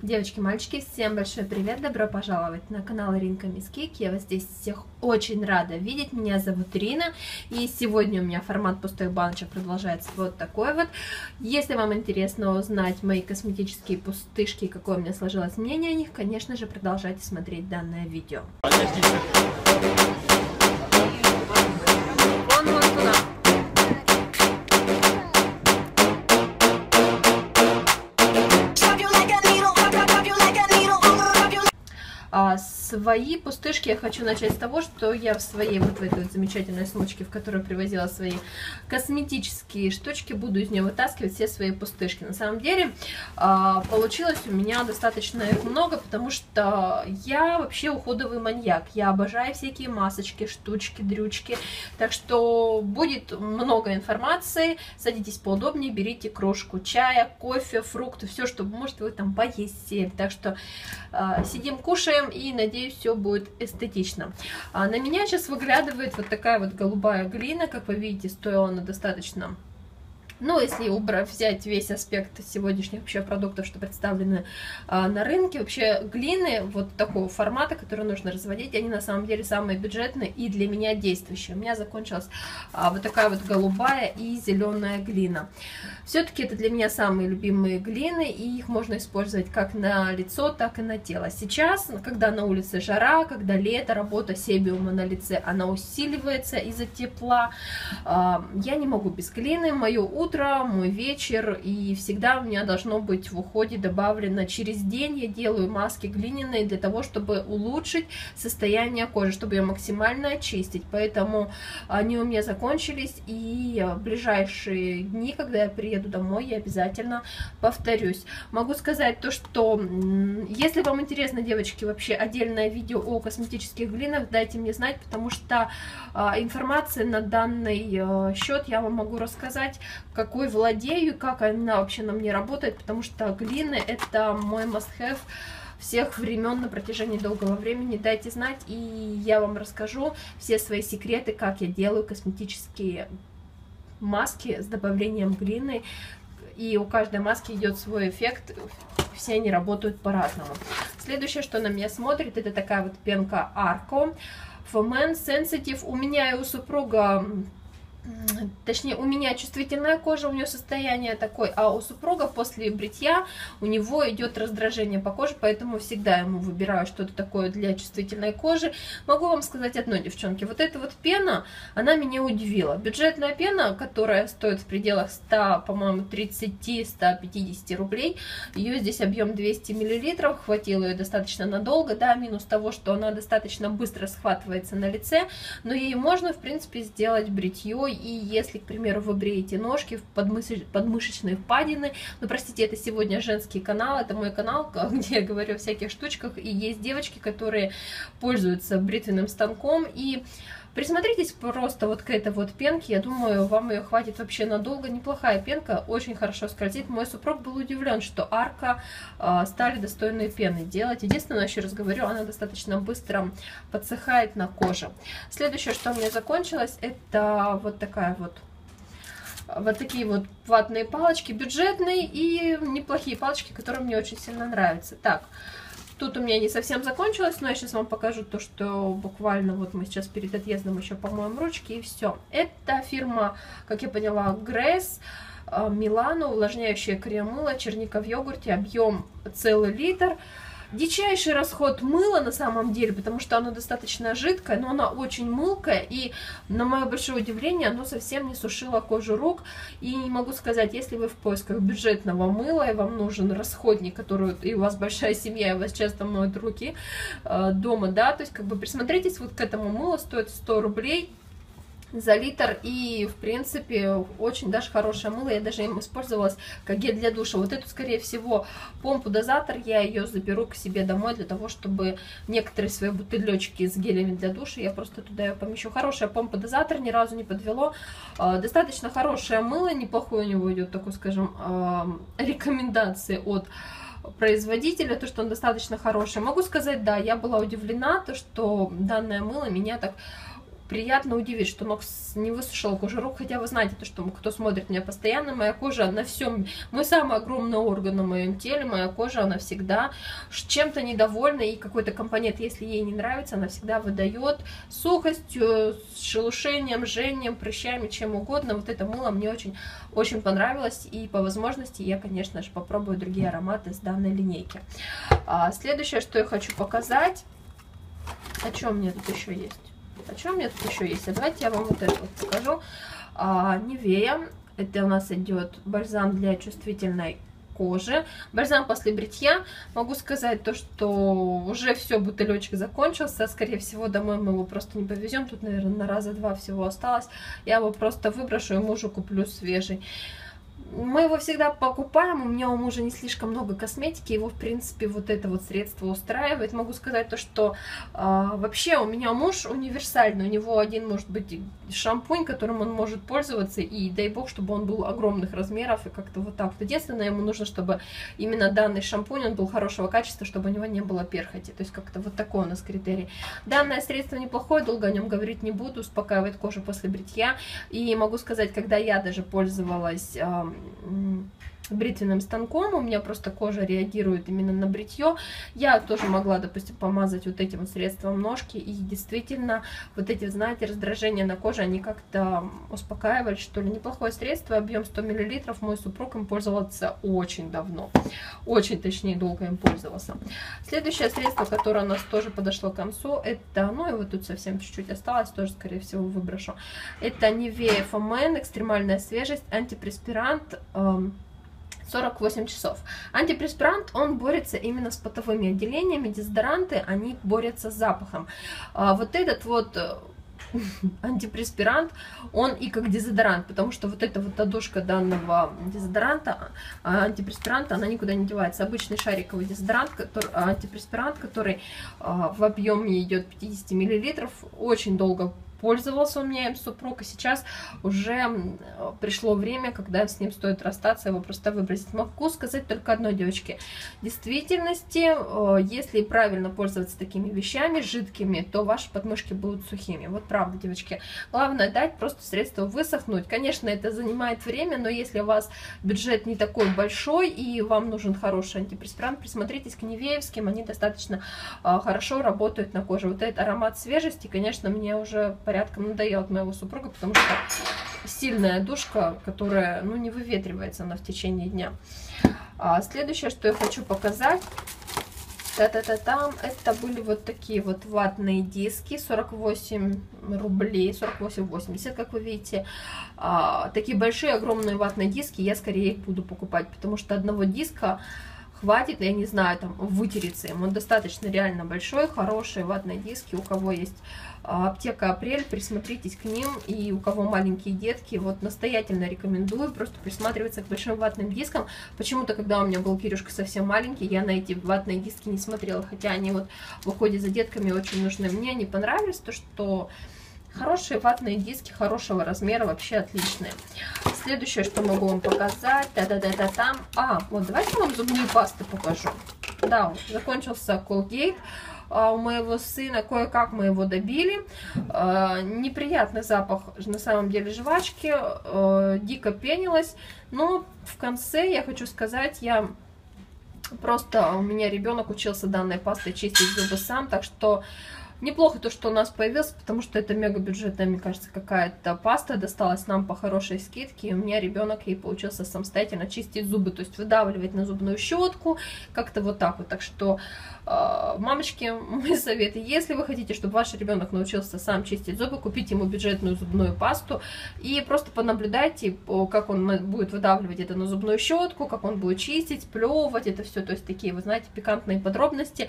Девочки, мальчики, всем большой привет, добро пожаловать на канал Ринка Мискик, я вас здесь всех очень рада видеть, меня зовут Рина, и сегодня у меня формат пустых баночек продолжается вот такой вот. Если вам интересно узнать мои косметические пустышки какое у меня сложилось мнение о них, конечно же, продолжайте смотреть данное видео. А, свои пустышки я хочу начать с того, что я в своей вот в этой вот замечательной сумочке, в которой привозила свои косметические штучки, буду из нее вытаскивать все свои пустышки. На самом деле а, получилось у меня достаточно их много, потому что я вообще уходовый маньяк. Я обожаю всякие масочки, штучки, дрючки. Так что будет много информации. Садитесь поудобнее, берите кружку чая, кофе, фрукты, все, что может вы там поесть. Так что а, сидим, кушаем и надеюсь, все будет эстетично. А на меня сейчас выглядывает вот такая вот голубая глина, как вы видите, стоила она достаточно но если убрать, взять весь аспект сегодняшних вообще продуктов, что представлены а, на рынке, вообще глины вот такого формата, который нужно разводить, они на самом деле самые бюджетные и для меня действующие. У меня закончилась а, вот такая вот голубая и зеленая глина. Все-таки это для меня самые любимые глины, и их можно использовать как на лицо, так и на тело. Сейчас, когда на улице жара, когда лето, работа себиума на лице, она усиливается из-за тепла, а, я не могу без глины. Мое утро утро, мой вечер, и всегда у меня должно быть в уходе добавлено через день я делаю маски глиняные для того, чтобы улучшить состояние кожи, чтобы ее максимально очистить, поэтому они у меня закончились, и в ближайшие дни, когда я приеду домой, я обязательно повторюсь. Могу сказать то, что если вам интересно, девочки, вообще отдельное видео о косметических глинах, дайте мне знать, потому что а, информация на данный а, счет я вам могу рассказать, какой владею, как она вообще на мне работает, потому что глины это мой must-have всех времен на протяжении долгого времени. Дайте знать, и я вам расскажу все свои секреты, как я делаю косметические маски с добавлением глины. И у каждой маски идет свой эффект, все они работают по-разному. Следующее, что на меня смотрит, это такая вот пенка Arco. For Men Sensitive. У меня и у супруга точнее, у меня чувствительная кожа, у нее состояние такое, а у супруга после бритья у него идет раздражение по коже, поэтому всегда ему выбираю что-то такое для чувствительной кожи. Могу вам сказать одно, девчонки, вот эта вот пена, она меня удивила. Бюджетная пена, которая стоит в пределах 100, по-моему, 30-150 рублей, ее здесь объем 200 мл, хватило ее достаточно надолго, да, минус того, что она достаточно быстро схватывается на лице, но ей можно, в принципе, сделать бритье и если, к примеру, вы бреете ножки, подмышеч... подмышечные впадины, ну, простите, это сегодня женский канал, это мой канал, где я говорю о всяких штучках, и есть девочки, которые пользуются бритвенным станком, и Присмотритесь просто вот к этой вот пенке, я думаю, вам ее хватит вообще надолго. Неплохая пенка, очень хорошо скользит. Мой супруг был удивлен, что арка э, стали достойные пены делать. Единственное, еще раз говорю, она достаточно быстро подсыхает на коже. Следующее, что у меня закончилось, это вот такая вот вот такие вот ватные палочки, бюджетные и неплохие палочки, которые мне очень сильно нравятся. Так, Тут у меня не совсем закончилось, но я сейчас вам покажу то, что буквально вот мы сейчас перед отъездом еще помоем ручки и все. Это фирма, как я поняла, Грейс. Милану, увлажняющее крем-мыло, черника в йогурте, объем целый литр. Дичайший расход мыла на самом деле, потому что оно достаточно жидкое, но оно очень мылкое, и на мое большое удивление, оно совсем не сушило кожу рук. И не могу сказать, если вы в поисках бюджетного мыла, и вам нужен расходник, который, и у вас большая семья, и у вас часто моют руки э, дома, да, то есть как бы присмотритесь вот к этому мылу, стоит 100 рублей, за литр и в принципе очень даже хорошее мыло. Я даже им использовалась как гель для душа. Вот эту скорее всего помпу дозатор я ее заберу к себе домой для того чтобы некоторые свои бутылечки с гелями для душа я просто туда ее помещу. Хорошая помпа дозатор ни разу не подвело. А, достаточно хорошее мыло неплохое у него идет такой скажем а, рекомендации от производителя, то, что он достаточно хороший. Могу сказать, да, я была удивлена, то, что данное мыло меня так приятно удивить, что ног не высушила кожу рук, хотя вы знаете, то, что кто смотрит меня постоянно, моя кожа на всем, мой самый огромный орган на моем теле, моя кожа, она всегда чем-то недовольна, и какой-то компонент, если ей не нравится, она всегда выдает сухостью, шелушением, жжением, прыщами, чем угодно. Вот это мыло мне очень, очень понравилось, и по возможности я, конечно же, попробую другие ароматы с данной линейки. А, следующее, что я хочу показать, о чем мне тут еще есть? О чем мне тут еще есть? А давайте я вам вот это вот покажу. А, Невея. Это у нас идет бальзам для чувствительной кожи. Бальзам после бритья. Могу сказать то, что уже все, бутылечек закончился. Скорее всего, домой мы его просто не повезем. Тут, наверное, на раза два всего осталось. Я его просто выброшу и мужу куплю свежий. Мы его всегда покупаем, у меня у мужа не слишком много косметики, его, в принципе, вот это вот средство устраивает. Могу сказать то, что э, вообще у меня муж универсальный, у него один может быть шампунь, которым он может пользоваться, и дай бог, чтобы он был огромных размеров, и как-то вот так. Единственное, ему нужно, чтобы именно данный шампунь, он был хорошего качества, чтобы у него не было перхоти, то есть как-то вот такой у нас критерий. Данное средство неплохое, долго о нем говорить не буду, успокаивает кожу после бритья, и могу сказать, когда я даже пользовалась... Э, 嗯。Бритвенным станком, у меня просто кожа реагирует именно на бритье. Я тоже могла, допустим, помазать вот этим средством ножки, и действительно вот эти, знаете, раздражения на коже, они как-то успокаивали, что ли. Неплохое средство, объем 100 мл, мой супруг им пользовался очень давно, очень, точнее, долго им пользовался. Следующее средство, которое у нас тоже подошло к концу, это, ну и вот тут совсем чуть-чуть осталось, тоже, скорее всего, выброшу. Это Nivea FMN, экстремальная свежесть, антипреспирант, эм, 48 часов. Антипреспирант, он борется именно с потовыми отделениями, дезодоранты, они борются с запахом. А вот этот вот э, антипреспирант, он и как дезодорант, потому что вот эта вот одушка данного дезодоранта, а, антипреспиранта, она никуда не девается. Обычный шариковый дезодорант, который, антипреспирант, который а, в объеме идет 50 мл, очень долго пользовался у меня им супруг, и сейчас уже пришло время, когда с ним стоит расстаться, его просто выбросить. Могу сказать только одно, девочки. В действительности, э, если правильно пользоваться такими вещами, жидкими, то ваши подмышки будут сухими. Вот правда, девочки. Главное дать просто средство высохнуть. Конечно, это занимает время, но если у вас бюджет не такой большой и вам нужен хороший антипреспирант, присмотритесь к Невеевским, они достаточно э, хорошо работают на коже. Вот этот аромат свежести, конечно, мне уже порядком надоел от моего супруга, потому что сильная душка, которая, ну, не выветривается она в течение дня. А следующее, что я хочу показать, та-та-та-там, это были вот такие вот ватные диски, 48 рублей, 48,80, как вы видите. А, такие большие, огромные ватные диски, я скорее их буду покупать, потому что одного диска хватит, я не знаю, там, вытереться им. Он достаточно реально большой, хорошие ватные диски, у кого есть а, аптека Апрель, присмотритесь к ним, и у кого маленькие детки, вот настоятельно рекомендую просто присматриваться к большим ватным дискам. Почему-то, когда у меня был Кирюшка совсем маленький, я на эти ватные диски не смотрела, хотя они вот в уходе за детками очень нужны. Мне они понравились, то что Хорошие ватные диски, хорошего размера, вообще отличные. Следующее, что могу вам показать, да-да-да-да, там. А, вот давайте вам зубные пасты покажу. Да, закончился Colgate. А, у моего сына, кое-как мы его добили. А, неприятный запах, на самом деле, жвачки, а, дико пенилась. Но в конце, я хочу сказать, я просто, у меня ребенок учился данной пастой чистить зубы сам, так что Неплохо то, что у нас появился, потому что это мега бюджетная, мне кажется, какая-то паста досталась нам по хорошей скидке, и у меня ребенок ей получился самостоятельно чистить зубы, то есть выдавливать на зубную щетку, как-то вот так вот. Так что, мамочки, мой совет, если вы хотите, чтобы ваш ребенок научился сам чистить зубы, купите ему бюджетную зубную пасту и просто понаблюдайте, как он будет выдавливать это на зубную щетку, как он будет чистить, плевывать, это все, то есть такие, вы знаете, пикантные подробности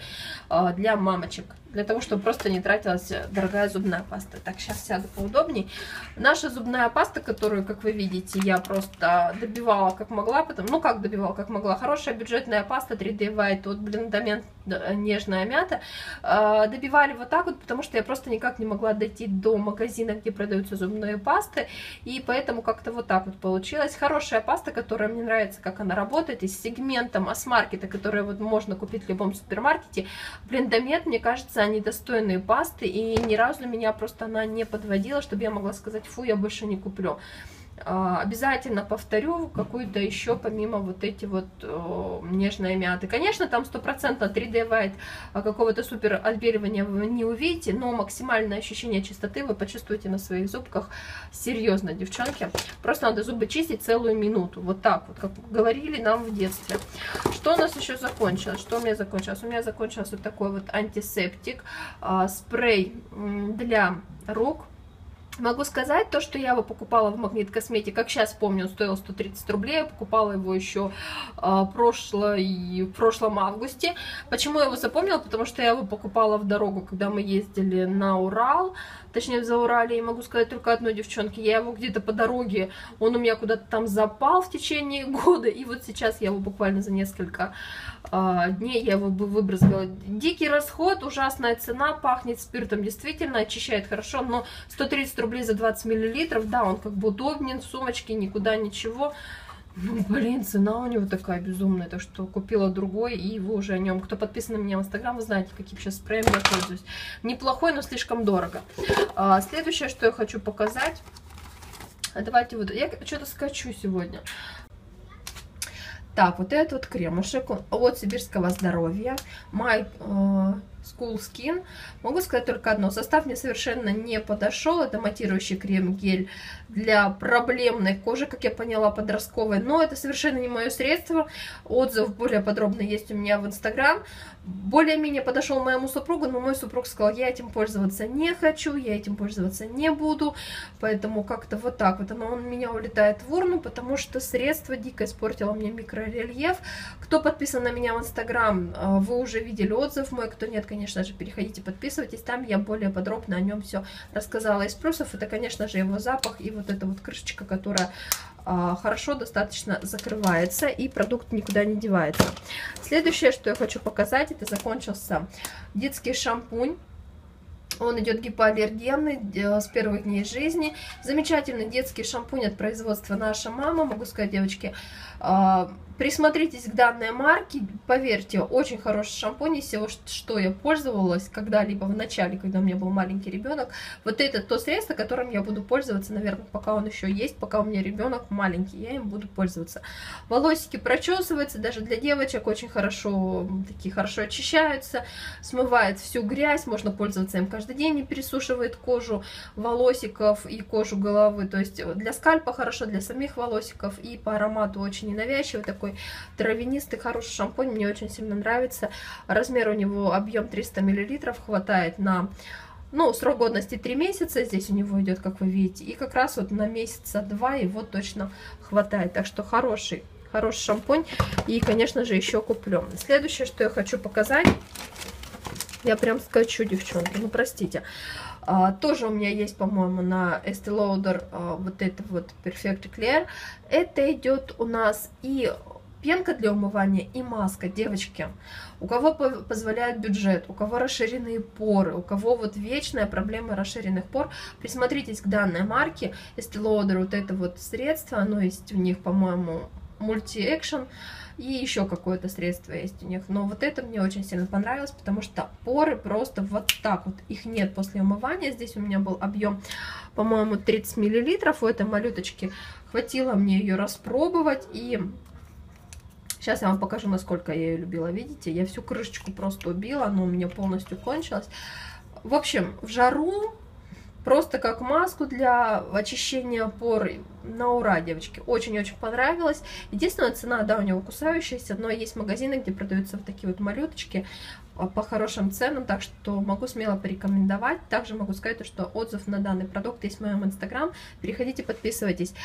э, для мамочек для того, чтобы просто не тратилась дорогая зубная паста. Так, сейчас сяду поудобней. Наша зубная паста, которую, как вы видите, я просто добивала как могла, потом, ну как добивала как могла, хорошая бюджетная паста 3D White от Блиндамент нежная мята, а, добивали вот так вот, потому что я просто никак не могла дойти до магазина, где продаются зубные пасты, и поэтому как-то вот так вот получилось. Хорошая паста, которая мне нравится, как она работает, и с сегментом масс-маркета, который вот можно купить в любом супермаркете. Блиндамент, мне кажется, они достойны зубные пасты, и ни разу меня просто она не подводила, чтобы я могла сказать, фу, я больше не куплю. А, обязательно повторю какую-то еще помимо вот эти вот о, нежные мяты. Конечно, там стопроцентно 3D White а, какого-то супер отбеливания вы не увидите, но максимальное ощущение чистоты вы почувствуете на своих зубках. Серьезно, девчонки. Просто надо зубы чистить целую минуту. Вот так вот, как говорили нам в детстве. Что у нас еще закончилось? Что у меня закончилось? У меня закончился вот такой вот антисептик, а, спрей для рук Могу сказать то, что я его покупала в Магнит Косметик, как сейчас помню, он стоил 130 рублей, я покупала его еще э, прошлой, в прошлом августе. Почему я его запомнила? Потому что я его покупала в дорогу, когда мы ездили на Урал, точнее в Заурале, и могу сказать только одной девчонке, я его где-то по дороге, он у меня куда-то там запал в течение года, и вот сейчас я его буквально за несколько э, дней я его бы выбрызгала. Дикий расход, ужасная цена, пахнет спиртом, действительно, очищает хорошо, но 130 рублей рублей за 20 миллилитров. Да, он как бы удобнен, в сумочке, никуда ничего. Ну, блин, цена у него такая безумная, так что купила другой, и вы уже о нем, кто подписан на меня в Инстаграм, вы знаете, каким сейчас спреем я пользуюсь. Неплохой, но слишком дорого. А, следующее, что я хочу показать, давайте вот, я что-то скачу сегодня. Так, вот этот вот кремушек от Сибирского здоровья, My э, School Skin. Могу сказать только одно. Состав мне совершенно не подошел. Это матирующий крем-гель для проблемной кожи, как я поняла, подростковой. Но это совершенно не мое средство. Отзыв более подробно есть у меня в Инстаграм. Более-менее подошел моему супругу, но мой супруг сказал, я этим пользоваться не хочу, я этим пользоваться не буду. Поэтому как-то вот так вот оно у меня улетает в урну, потому что средство дико испортило мне микрорельеф. Кто подписан на меня в Инстаграм, э, вы уже видели отзыв мой. Кто нет, конечно же, переходите, подписывайтесь. Там я более подробно о нем все рассказала. Из плюсов это, конечно же, его запах и вот эта вот крышечка, которая а, хорошо достаточно закрывается и продукт никуда не девается. Следующее, что я хочу показать, это закончился детский шампунь. Он идет гипоаллергенный с первых дней жизни. Замечательный детский шампунь от производства «Наша мама». Могу сказать, девочки, Присмотритесь к данной марке, поверьте, очень хороший шампунь из всего, что я пользовалась когда-либо в начале, когда у меня был маленький ребенок. Вот это то средство, которым я буду пользоваться, наверное, пока он еще есть, пока у меня ребенок маленький, я им буду пользоваться. Волосики прочесываются, даже для девочек очень хорошо, такие хорошо очищаются, смывает всю грязь, можно пользоваться им каждый день, не пересушивает кожу волосиков и кожу головы, то есть для скальпа хорошо, для самих волосиков и по аромату очень ненавязчивый такой травянистый, хороший шампунь, мне очень сильно нравится. Размер у него объем 300 мл, хватает на ну, срок годности 3 месяца, здесь у него идет, как вы видите, и как раз вот на месяца 2 его точно хватает, так что хороший, хороший шампунь, и, конечно же, еще куплю. Следующее, что я хочу показать, я прям скачу, девчонки, ну, простите, а, тоже у меня есть, по-моему, на Estee Lauder а, вот это вот Perfect Clear, это идет у нас и пенка для умывания и маска, девочки. У кого позволяет бюджет, у кого расширенные поры, у кого вот вечная проблема расширенных пор, присмотритесь к данной марке. Estee Lauder, вот это вот средство, оно есть у них, по-моему, мульти-экшен. И еще какое-то средство есть у них. Но вот это мне очень сильно понравилось, потому что поры просто вот так вот. Их нет после умывания. Здесь у меня был объем, по-моему, 30 миллилитров у этой малюточки. Хватило мне ее распробовать. И Сейчас я вам покажу, насколько я ее любила. Видите, я всю крышечку просто убила, она у меня полностью кончилась. В общем, в жару просто как маску для очищения пор. На ура, девочки. Очень-очень понравилось. Единственная цена, да, у него кусающаяся, но есть магазины, где продаются вот такие вот малюточки а, по хорошим ценам, так что могу смело порекомендовать. Также могу сказать, что отзыв на данный продукт есть в моем инстаграм. Переходите, подписывайтесь.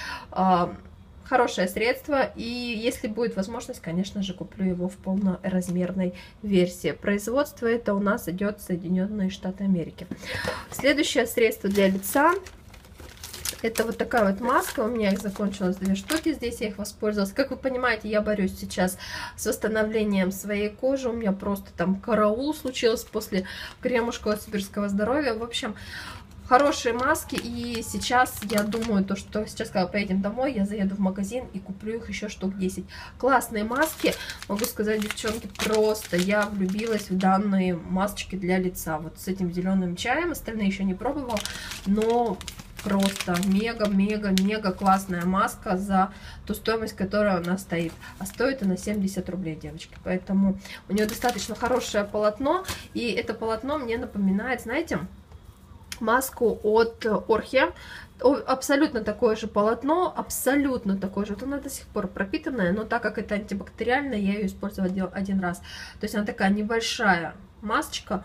Хорошее средство, и если будет возможность, конечно же, куплю его в полноразмерной версии. Производство это у нас идет Соединенные Штаты Америки. Следующее средство для лица это вот такая вот маска, у меня их закончилось две штуки, здесь я их воспользовалась. Как вы понимаете, я борюсь сейчас с восстановлением своей кожи, у меня просто там караул случился после кремушка от сибирского здоровья. В общем, хорошие маски, и сейчас я думаю, то, что сейчас, когда поедем домой, я заеду в магазин и куплю их еще штук 10. Классные маски, могу сказать, девчонки, просто я влюбилась в данные масочки для лица, вот с этим зеленым чаем, остальные еще не пробовала, но просто мега-мега-мега классная маска за ту стоимость, которая у нас стоит. А стоит она 70 рублей, девочки. Поэтому у нее достаточно хорошее полотно. И это полотно мне напоминает, знаете, маску от Орхе. Абсолютно такое же полотно, абсолютно такое же. Вот она до сих пор пропитанная, но так как это антибактериальная, я ее использовала один раз. То есть она такая небольшая масочка,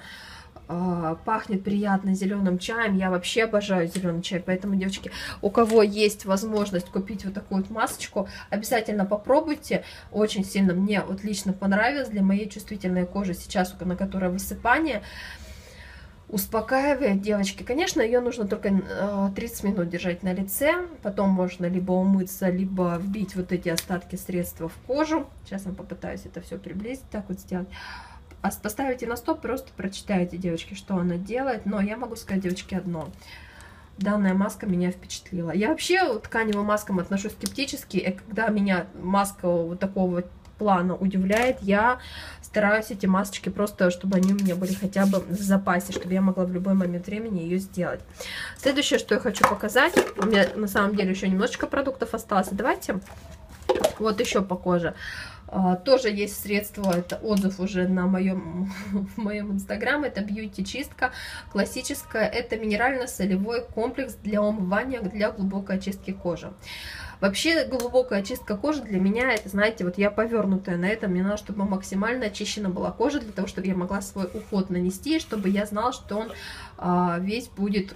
а, пахнет приятно зеленым чаем. Я вообще обожаю зеленый чай, поэтому, девочки, у кого есть возможность купить вот такую вот масочку, обязательно попробуйте. Очень сильно мне вот лично понравилось для моей чувствительной кожи сейчас, на которой высыпание успокаивает девочки. Конечно, ее нужно только 30 э, минут держать на лице, потом можно либо умыться, либо вбить вот эти остатки средства в кожу. Сейчас я попытаюсь это все приблизить, так вот сделать. А поставите на стоп, просто прочитайте, девочки, что она делает. Но я могу сказать, девочки, одно. Данная маска меня впечатлила. Я вообще к тканевым маскам отношусь скептически, и когда меня маска вот такого плана удивляет, я стараюсь эти масочки просто, чтобы они у меня были хотя бы в запасе, чтобы я могла в любой момент времени ее сделать. Следующее, что я хочу показать, у меня на самом деле еще немножечко продуктов осталось. Давайте вот еще по коже. А, тоже есть средство, это отзыв уже на моем, в моем инстаграм, это бьюти-чистка классическая, это минерально-солевой комплекс для умывания, для глубокой очистки кожи. Вообще глубокая очистка кожи для меня, это, знаете, вот я повернутая на этом, мне надо, чтобы максимально очищена была кожа, для того, чтобы я могла свой уход нанести, чтобы я знала, что он а, весь будет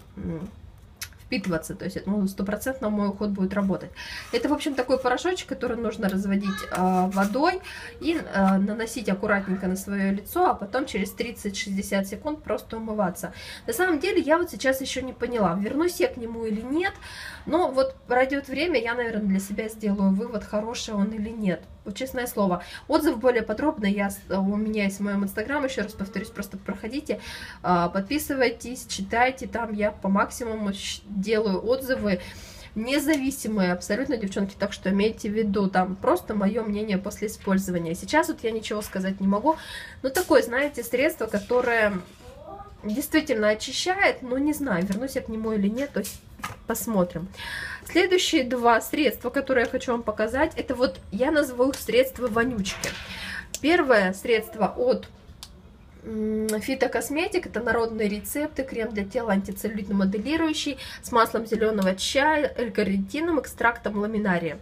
впитываться, то есть ну, стопроцентно мой уход будет работать. Это, в общем, такой порошочек, который нужно разводить э, водой и э, наносить аккуратненько на свое лицо, а потом через 30-60 секунд просто умываться. На самом деле, я вот сейчас еще не поняла, вернусь я к нему или нет, но вот пройдет время, я, наверное, для себя сделаю вывод, хороший он или нет. Честное слово. Отзыв более подробно я, у меня есть в моем инстаграм, еще раз повторюсь, просто проходите, а, подписывайтесь, читайте, там я по максимуму делаю отзывы, независимые абсолютно, девчонки, так что имейте в виду, там просто мое мнение после использования. Сейчас вот я ничего сказать не могу, но такое, знаете, средство, которое действительно очищает, но не знаю, вернусь я к нему или нет, то есть посмотрим. Следующие два средства, которые я хочу вам показать, это вот я назову их средства вонючки. Первое средство от Фитокосметик, это народные рецепты, крем для тела антицеллюлитно моделирующий с маслом зеленого чая, элькаритином, экстрактом ламинария.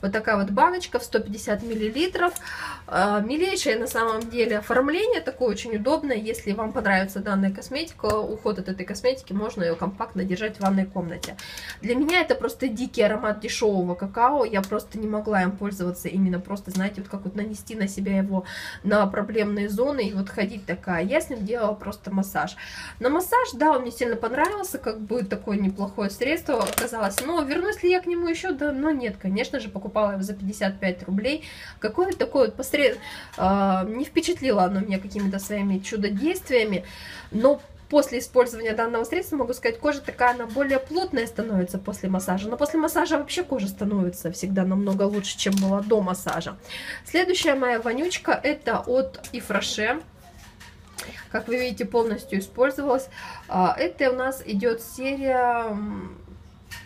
Вот такая вот баночка в 150 миллилитров. А, милейшее на самом деле оформление, такое очень удобное. Если вам понравится данная косметика, уход от этой косметики, можно ее компактно держать в ванной комнате. Для меня это просто дикий аромат дешевого какао. Я просто не могла им пользоваться именно просто, знаете, вот как вот нанести на себя его на проблемные зоны и вот ходить такая. Я с ним делала просто массаж. На массаж, да, он мне сильно понравился, как бы такое неплохое средство оказалось. Но вернусь ли я к нему еще? Да, но нет, конечно же, покупала его за 55 рублей. Какое-то такое вот посред... А, не впечатлило оно меня какими-то своими чудодействиями, но после использования данного средства, могу сказать, кожа такая, она более плотная становится после массажа. Но после массажа вообще кожа становится всегда намного лучше, чем была до массажа. Следующая моя вонючка, это от Ифраше. Как вы видите, полностью использовалась. А, это у нас идет серия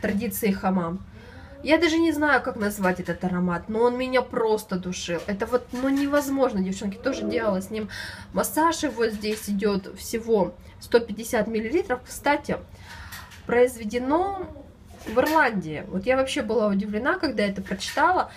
традиции хамам. Я даже не знаю, как назвать этот аромат, но он меня просто душил. Это вот, ну, невозможно, девчонки, тоже делала с ним массаж, и вот здесь идет всего 150 миллилитров. Кстати, произведено в Ирландии. Вот я вообще была удивлена, когда это прочитала.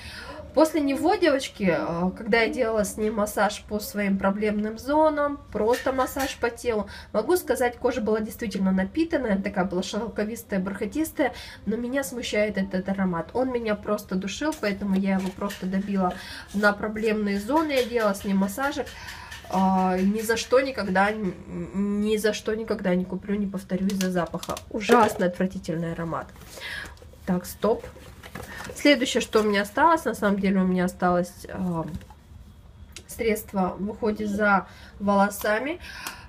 После него, девочки, э, когда я делала с ним массаж по своим проблемным зонам, просто массаж по телу, могу сказать, кожа была действительно напитанная, такая была шелковистая, бархатистая, но меня смущает этот аромат. Он меня просто душил, поэтому я его просто добила на проблемные зоны, я делала с ним массажик. Uh, ни за что никогда, ни за что никогда не куплю, не повторю из-за запаха. Ужасно отвратительный аромат. Так, стоп. Следующее, что у меня осталось, на самом деле у меня осталось э, средство в уходе за волосами.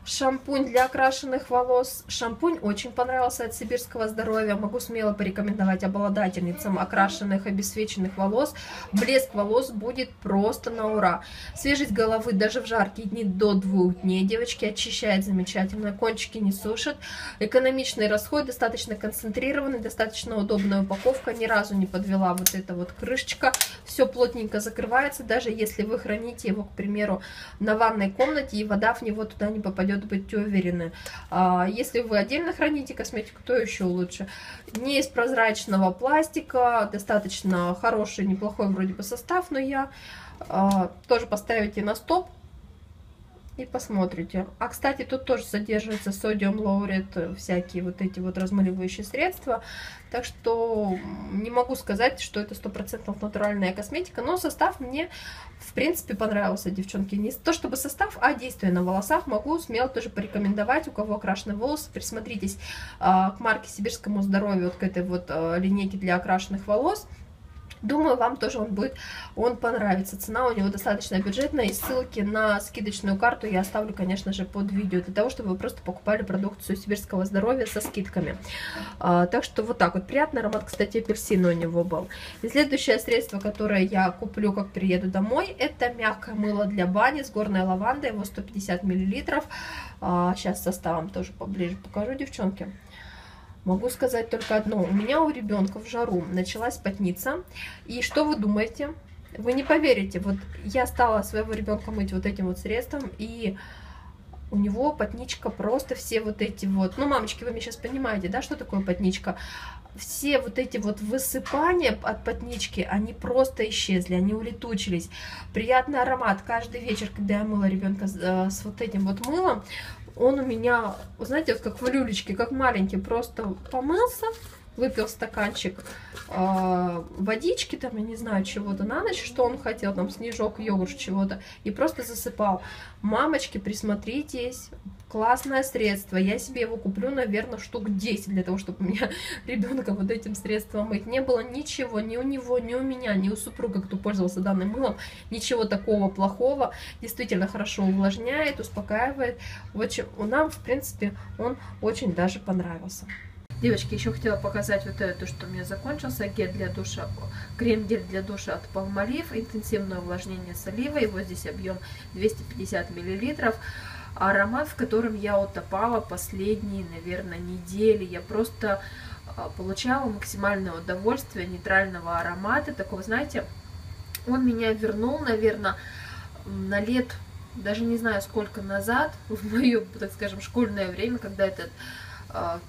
Шампунь для окрашенных волос. Шампунь очень понравился от Сибирского здоровья. Могу смело порекомендовать обладательницам окрашенных, обесцвеченных волос. Блеск волос будет просто на ура. Свежесть головы даже в жаркие дни до двух дней. Девочки очищает замечательно. Кончики не сушат. Экономичный расход, достаточно концентрированный, достаточно удобная упаковка. Ни разу не подвела вот эта вот крышечка. Все плотненько закрывается. Даже если вы храните его, к примеру, на ванной комнате и вода в него туда не попадет идет, будьте уверены. А если вы отдельно храните косметику, то еще лучше. Не из прозрачного пластика, достаточно хороший, неплохой вроде бы состав, но я а, тоже поставите на стоп, и посмотрите. А, кстати, тут тоже содержится содиум лаурет, всякие вот эти вот размыливающие средства. Так что не могу сказать, что это 100% натуральная косметика, но состав мне, в принципе, понравился, девчонки. Не то чтобы состав, а действие на волосах могу смело тоже порекомендовать. У кого окрашены волосы, присмотритесь а, к марке Сибирскому здоровью, вот к этой вот а, линейке для окрашенных волос. Думаю, вам тоже он будет, он понравится. Цена у него достаточно бюджетная, и ссылки на скидочную карту я оставлю, конечно же, под видео, для того, чтобы вы просто покупали продукцию сибирского здоровья со скидками. А, так что вот так вот. Приятный аромат, кстати, апельсина у него был. И следующее средство, которое я куплю, как приеду домой, это мягкое мыло для бани с горной лавандой, его 150 мл. А, сейчас составом тоже поближе покажу, девчонки. Могу сказать только одно. У меня у ребенка в жару началась потница. И что вы думаете? Вы не поверите, вот я стала своего ребенка мыть вот этим вот средством, и у него потничка просто все вот эти вот... Ну, мамочки, вы меня сейчас понимаете, да, что такое потничка? Все вот эти вот высыпания от потнички, они просто исчезли, они улетучились. Приятный аромат. Каждый вечер, когда я мыла ребенка с, э, с вот этим вот мылом, он у меня, знаете, вот как в люлечке, как маленький, просто помылся, выпил стаканчик э, водички, там, я не знаю, чего-то на ночь, что он хотел, там, снежок, йогурт, чего-то, и просто засыпал. Мамочки, присмотритесь, классное средство, я себе его куплю, наверное, штук 10, для того, чтобы у меня ребенка вот этим средством мыть. Не было ничего, ни у него, ни у меня, ни у супруга, кто пользовался данным мылом, ничего такого плохого, действительно хорошо увлажняет, успокаивает. Очень, у нам, в принципе, он очень даже понравился. Девочки, еще хотела показать вот это, что у меня закончился гель для душа, крем-гель для душа от Palmolive, интенсивное увлажнение с оливой, его здесь объем 250 миллилитров. Аромат, в котором я утопала последние, наверное, недели. Я просто а, получала максимальное удовольствие нейтрального аромата, такого, знаете, он меня вернул, наверное, на лет, даже не знаю сколько назад, в мое, так скажем, школьное время, когда этот а,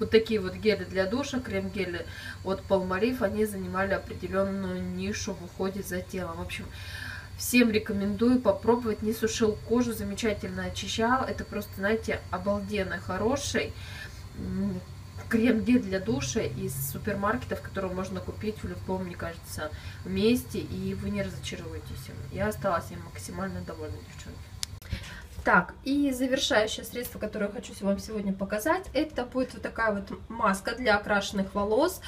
вот такие вот гели для душа, крем-гели от Palmolive, они занимали определенную нишу в уходе за телом. В общем, всем рекомендую попробовать. Не сушил кожу, замечательно очищал. Это просто, знаете, обалденно хороший крем-гель для душа из супермаркетов, который можно купить в любом, мне кажется, месте, и вы не разочаруетесь. Я осталась им максимально довольна, девчонки. Так, и завершающее средство, которое я хочу вам сегодня показать, это будет вот такая вот маска для окрашенных волос,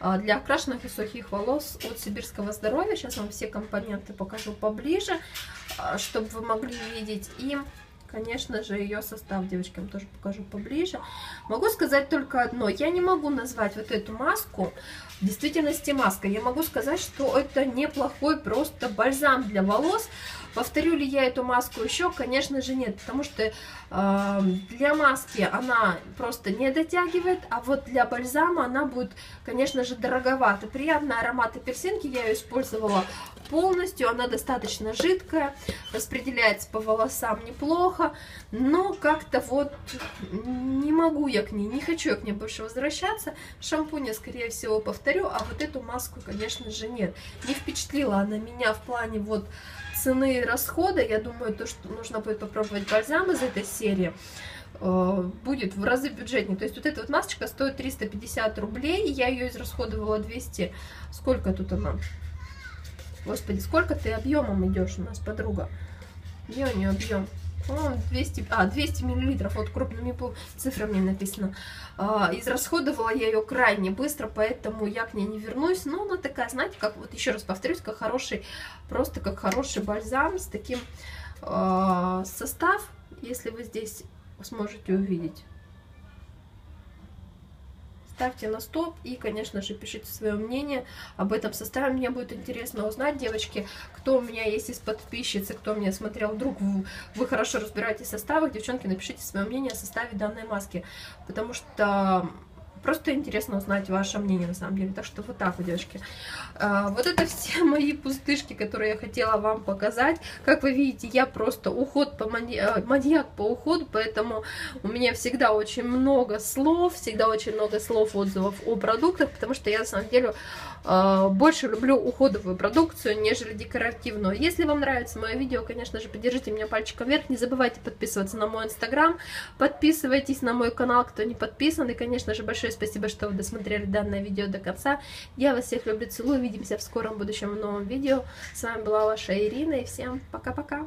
а, для окрашенных и сухих волос от Сибирского здоровья. Сейчас вам все компоненты покажу поближе, а, чтобы вы могли видеть. И, конечно же, ее состав девочкам тоже покажу поближе. Могу сказать только одно. Я не могу назвать вот эту маску в действительности маской. Я могу сказать, что это неплохой просто бальзам для волос, Повторю ли я эту маску еще? Конечно же нет, потому что э, для маски она просто не дотягивает, а вот для бальзама она будет, конечно же, дороговата. Приятный аромат апельсинки, я ее использовала полностью, она достаточно жидкая, распределяется по волосам неплохо, но как-то вот не могу я к ней, не хочу я к ней больше возвращаться. Шампунь я, скорее всего, повторю, а вот эту маску, конечно же, нет. Не впечатлила она меня в плане вот цены и расхода, я думаю, то, что нужно будет попробовать бальзам из этой серии, э, будет в разы бюджетнее. То есть вот эта вот масочка стоит 350 рублей, я ее израсходовала 200. Сколько тут она? Господи, сколько ты объемом идешь у нас, подруга? Где у нее объем? По 200, а, 200 миллилитров, вот крупными цифрами написано. А, израсходовала я ее крайне быстро, поэтому я к ней не вернусь. Но она такая, знаете, как, вот еще раз повторюсь, как хороший, просто как хороший бальзам с таким а, состав если вы здесь сможете увидеть. Ставьте на стоп и, конечно же, пишите свое мнение об этом составе. Мне будет интересно узнать, девочки, кто у меня есть из подписчиц, кто меня смотрел. Вдруг вы хорошо разбираетесь в составах, девчонки, напишите свое мнение о составе данной маски. Потому что Просто интересно узнать ваше мнение, на самом деле. Так что вот так вот, девочки. А, вот это все мои пустышки, которые я хотела вам показать. Как вы видите, я просто уход по маньяк, э, маньяк по уходу, поэтому у меня всегда очень много слов, всегда очень много слов, отзывов о продуктах, потому что я, на самом деле, а, больше люблю уходовую продукцию, нежели декоративную. Если вам нравится мое видео, конечно же, поддержите меня пальчиком вверх. Не забывайте подписываться на мой инстаграм, подписывайтесь на мой канал, кто не подписан. И, конечно же, большое спасибо, что вы досмотрели данное видео до конца. Я вас всех люблю, целую. Увидимся в скором будущем в новом видео. С вами была ваша Ирина, и всем пока-пока.